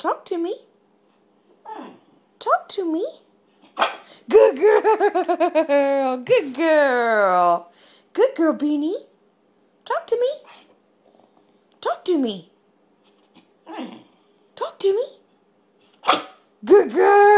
Talk to me. Hmm. Talk to me. Good girl. Good girl. Good girl, Beanie. Talk to me. Talk to me. Hmm. Talk to me. Good girl.